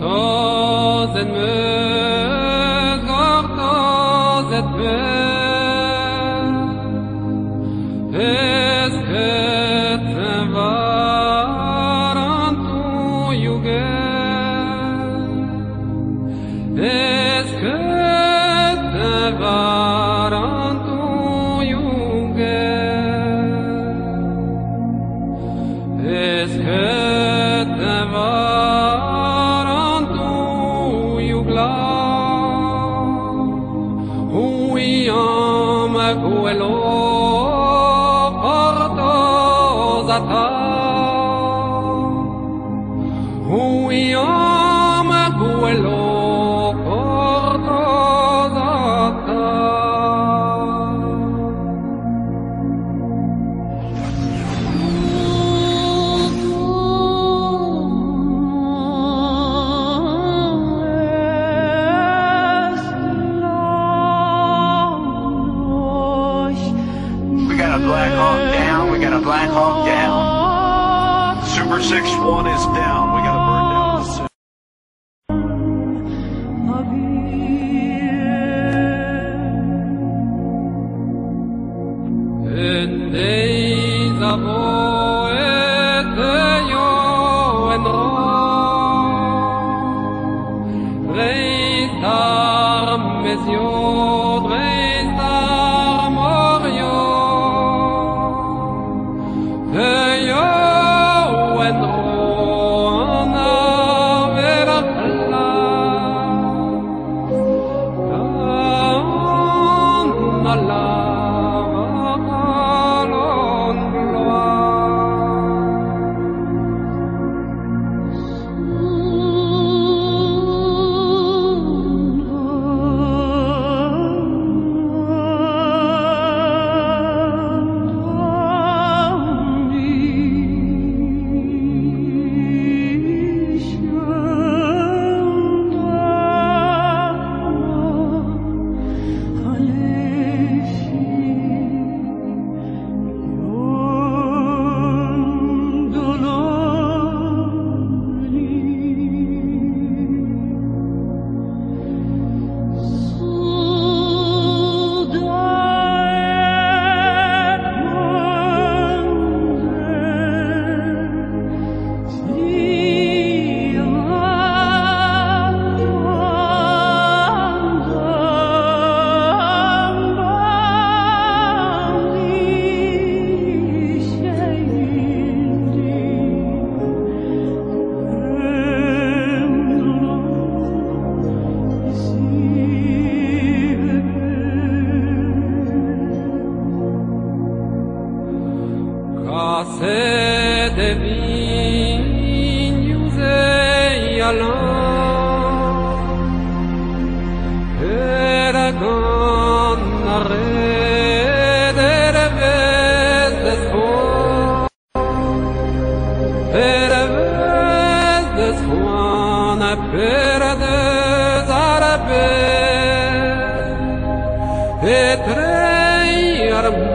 Gortoz en meus, gortoz en meus, ez ketzen var an tu yuget, vuelo corto zata Huyó got a Black Hawk down. We got a Black Hawk down. Super 6-1 is down. We got a burn down devin yüzey yalan Eragon nareder evez desfon Erevez desfon aperade zarabe trei yarabı